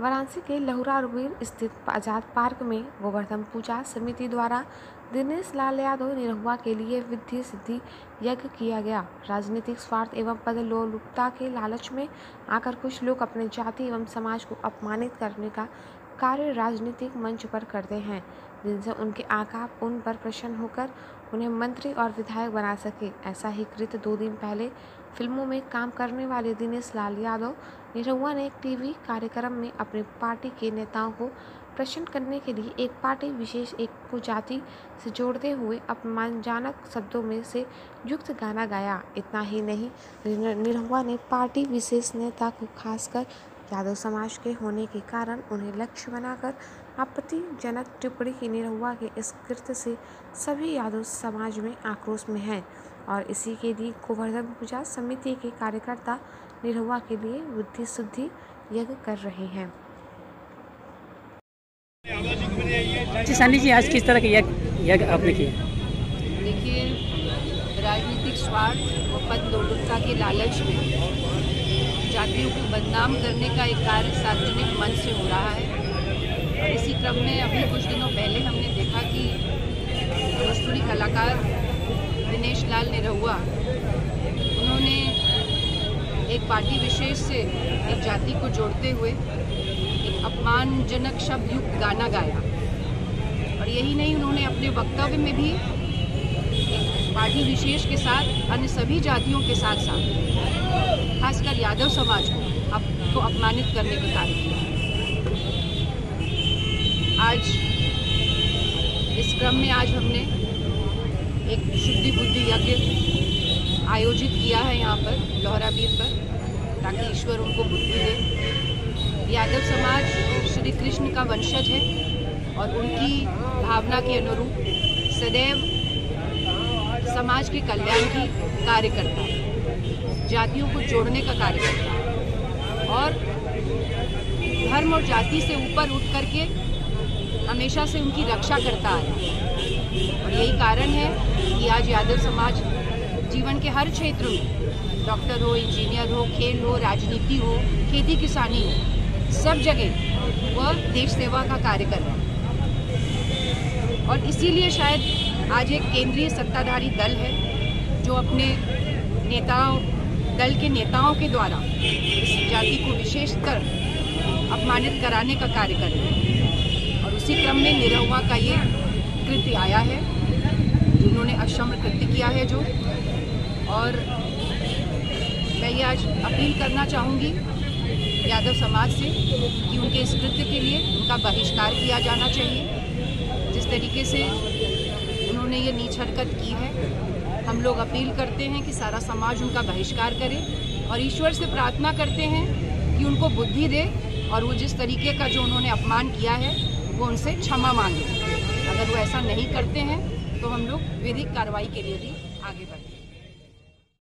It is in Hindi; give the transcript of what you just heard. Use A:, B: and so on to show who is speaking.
A: वाराणसी के लहुरा रुबीर स्थित आज़ाद पार्क में गोवर्धन पूजा समिति द्वारा दिनेश लाल यादव निरहुआ के लिए विधि सिद्धि यज्ञ किया गया। राजनीतिक स्वार्थ एवं पद लोलुपता के लालच में आकर कुछ लोग अपने जाति एवं समाज को अपमानित करने का कार्य राजनीतिक मंच पर करते हैं, जिनसे उनके आका उन पर प्रसन्न होकर उन्हें मंत्री और विधायक बना सके। ऐसा ही कृत दो दिन पहले फ़िल्मों में काम करने वाले दिनेश लाल यादव, निरहुआ ने एक टीवी कार्यक्रम में अपनी पार्टी के नेताओं को प्रश्न करने के लिए एक पार्टी विशेष, एक को जाति से जोड़ते हुए अपमानजनक शब्दों में से युक्त गाना गाया। इतना ही नहीं, निरहुआ ने पार्टी विशेष नेता को खासकर यादव समाज के होने के कारण उन्हें लक्ष्य बनाकर आपत्तिजनक टिप्पणी की निरहुआ के इस कृत्य से सभी यादव समाज में आक्रोश में हैं और इसी के लिए गोवर्धन पूजा समिति के कार्यकर्ता निरहुआ के लिए बुद्धि शुद्धि यज्ञ कर रहे हैं।
B: जी जी आज किस तरह के यज्ञ यज्ञ आपने किया
C: देखिए राजनीतिक स्वार्थ और पद लोलुपता के लालच में जातियों को बदनाम करने का एक कार्य सार्वजनिक मंच से हो रहा है। और इसी क्रम में अभी कुछ दिनों पहले हमने देखा कि भोजपुरी कलाकार दिनेश लाल निरहुआ, उन्होंने एक पार्टी विशेष से एक जाति को जोड़ते हुए एक अपमानजनक शब्द युक्त गाना गाया। और यही नहीं, उन्होंने अपने वक्तव्य में भी पार्टी विशेष के साथ अन्य सभी जातियों के साथ साथ खासकर यादव समाज को अप, अपमानित करने का कार्य किया आज इस क्रम में आज हमने एक शुद्धि बुद्धि यज्ञ आयोजित किया है यहाँ पर लोहरा बीर पर ताकि ईश्वर उनको बुद्धि दे। यादव समाज श्री कृष्ण का वंशज है और उनकी भावना के अनुरूप सदैव समाज के कल्याण की कार्य करता है। जातियों को जोड़ने का कार्य करता है। और धर्म और जाति से ऊपर उठ करके हमेशा से उनकी रक्षा करता है। और यही कारण है कि आज यादव समाज जीवन के हर क्षेत्र में डॉक्टर हो, इंजीनियर हो, खेल हो, राजनीति हो, खेती किसानी हो, सब जगह वह देश सेवा का कार्य कर रहा है। और इसीलिए शायद आज एक केंद्रीय सत्ताधारी दल है जो अपने नेताओं दल के नेताओं के द्वारा इस जाति को विशेषकर अपमानित कराने का कार्य कर रहे हैं। और उसी क्रम में निरहुआ का ये कृत्य आया है, जिन्होंने अक्षम्र कृत्य किया है जो। और मैं ये आज अपील करना चाहूँगी यादव समाज से कि उनके इस कृत्य के लिए उनका बहिष्कार किया जाना चाहिए। जिस तरीके से उन्होंने ये नीच हरकत की है हम लोग अपील करते हैं कि सारा समाज उनका बहिष्कार करे और ईश्वर से प्रार्थना करते हैं कि उनको बुद्धि दे और वो जिस तरीके का जो उन्होंने अपमान किया है, वो उनसे क्षमा मांगे। अगर वो ऐसा नहीं करते हैं तो हम लोग विधिक कार्रवाई के लिए भी आगे बढ़ें।